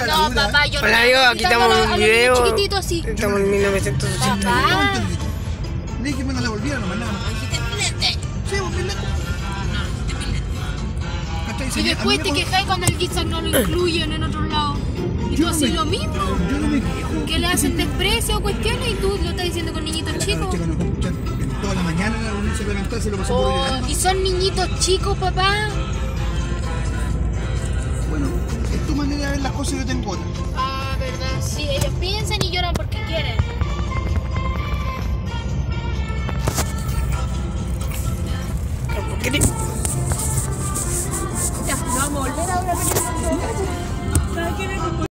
marca la No, dura. papá, yo Hola, no. amigo, aquí estamos en un video. así. Estamos en 1980. Papá. Dije que me la devolviera nomás, nada más. Sí. Y después te quejáis cuando el zigzag no lo incluyen en otro lado. Y tú me- lo mismo. Yo no me quejo. Que le hacen desprecio o cuestiones y tú lo estás diciendo con niñitos chicos. toda la mañana en la reunión se levantar, se lo pasó por Oh, el y son niñitos chicos, papá. las cosas y yo tengo otras. Ah, verdad, sí, ellos piensan y lloran porque quieren. Ya, vamos a volver ahora a ver